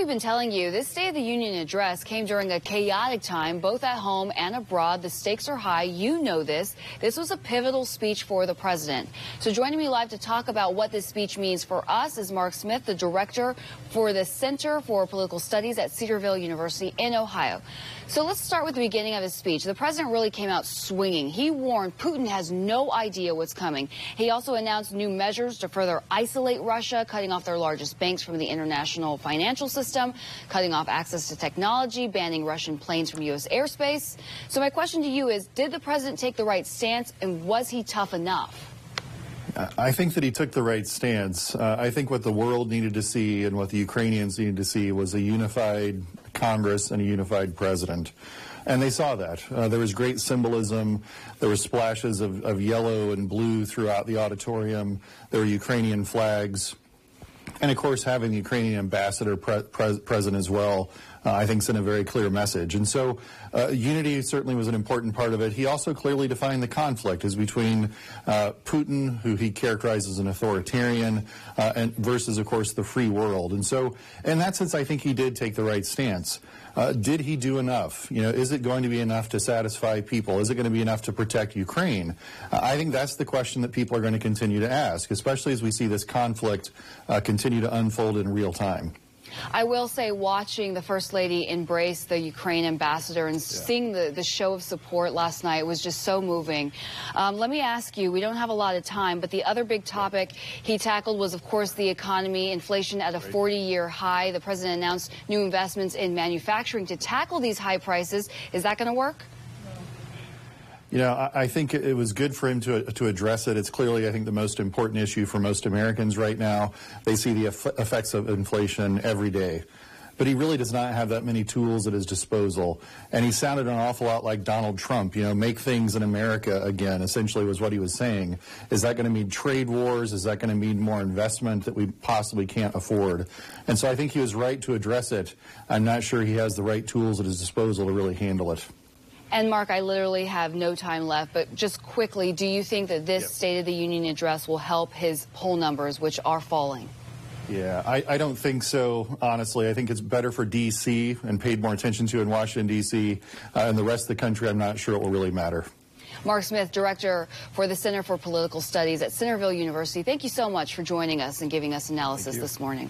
we've been telling you, this State of the Union address came during a chaotic time, both at home and abroad. The stakes are high. You know this. This was a pivotal speech for the president. So joining me live to talk about what this speech means for us is Mark Smith, the director for the Center for Political Studies at Cedarville University in Ohio. So let's start with the beginning of his speech. The president really came out swinging. He warned Putin has no idea what's coming. He also announced new measures to further isolate Russia, cutting off their largest banks from the international financial system, cutting off access to technology, banning Russian planes from U.S. airspace. So my question to you is, did the president take the right stance, and was he tough enough? I think that he took the right stance. Uh, I think what the world needed to see and what the Ukrainians needed to see was a unified Congress and a unified president. And they saw that. Uh, there was great symbolism. There were splashes of, of yellow and blue throughout the auditorium. There were Ukrainian flags. And of course, having the Ukrainian ambassador pre pre present as well, uh, I think sent a very clear message. And so, uh, unity certainly was an important part of it. He also clearly defined the conflict as between uh, Putin, who he characterized as an authoritarian, uh, and versus, of course, the free world. And so, in that sense, I think he did take the right stance. Uh, did he do enough? You know, is it going to be enough to satisfy people? Is it going to be enough to protect Ukraine? Uh, I think that's the question that people are going to continue to ask, especially as we see this conflict uh, continue to unfold in real time. I will say, watching the First Lady embrace the Ukraine ambassador and yeah. seeing the, the show of support last night was just so moving. Um, let me ask you, we don't have a lot of time, but the other big topic he tackled was, of course, the economy, inflation at a 40-year high. The president announced new investments in manufacturing to tackle these high prices. Is that going to work? You know, I, I, think it was good for him to, to address it. It's clearly, I think, the most important issue for most Americans right now. They see the eff effects of inflation every day. But he really does not have that many tools at his disposal. And he sounded an awful lot like Donald Trump, you know, make things in America again, essentially was what he was saying. Is that going to mean trade wars? Is that going to mean more investment that we possibly can't afford? And so I think he was right to address it. I'm not sure he has the right tools at his disposal to really handle it. And Mark, I literally have no time left, but just quickly, do you think that this yep. State of the Union address will help his poll numbers, which are falling? Yeah, I, I, don't think so, honestly. I think it's better for D.C. and paid more attention to in Washington, D.C. Uh, and the rest of the country, I'm not sure it will really matter. Mark Smith, Director for the Center for Political Studies at Cedarville University, thank you so much for joining us and giving us analysis this morning.